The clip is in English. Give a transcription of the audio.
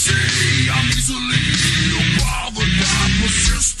see I'm easily bothered by persistence.